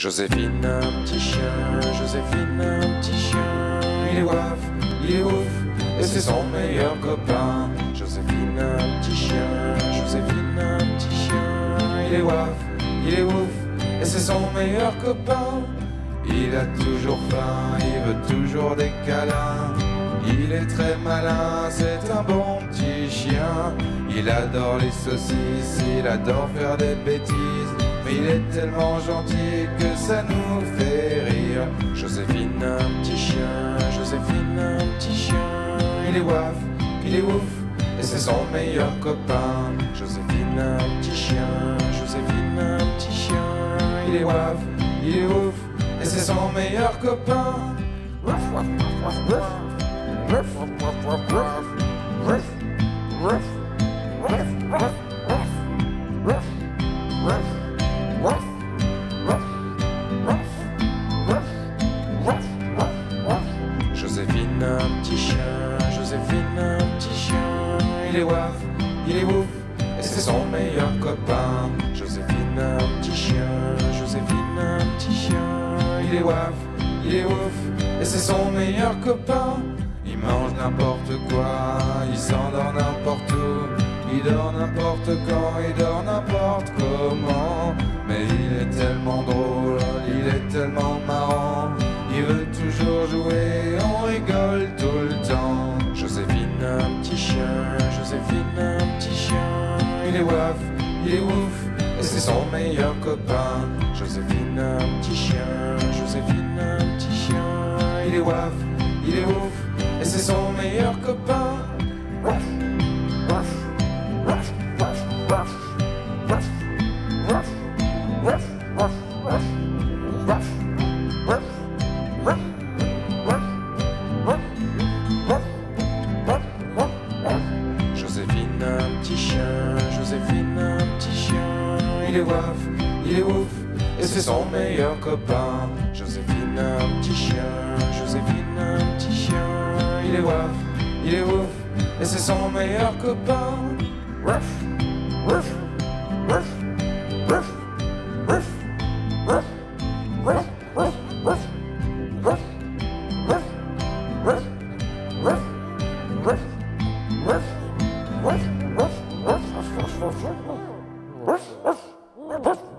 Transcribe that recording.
Joséphine, un petit chien, Joséphine, un petit chien. Il est waf, il est ouf, et c'est son meilleur copain. Joséphine, un petit chien, Joséphine, un petit chien. Il est waf, il est ouf, et c'est son meilleur copain. Il a toujours faim, il veut toujours des câlins. Il est très malin, c'est un bon petit chien. Il adore les saucisses, il adore faire des bêtises. Il est tellement gentil que ça nous fait rire. Joséphine, un petit chien, Joséphine, un petit chien. Il est waf, il est ouf, et c'est son meilleur copain. Joséphine, un petit chien, Joséphine, un petit chien. Il est waf, il est ouf, et c'est son meilleur copain. Un petit chien, Joséphine, un petit chien. Il est waf, il est ouf, et c'est son meilleur copain. Joséphine, un petit chien, Joséphine, un petit chien. Il est waf, il est ouf, et c'est son meilleur copain. Il mange n'importe quoi, il s'endort n'importe où. Il dort n'importe quand, il dort n'importe comment. Mais il est tellement drôle, il est tellement marrant. Il veut toujours jouer, on rigole est waf, il est ouf, et c'est son meilleur copain. Joséphine, un petit chien, Joséphine, un petit chien. Il est waf, il est ouf, et c'est son meilleur copain. il est waf, il est ouf, et c'est son meilleur copain. Joséphine, un petit chien, Joséphine, un petit chien, il est waf, il est ouf, et c'est son meilleur copain. Ruff, ruff, ruff, Mm-hmm.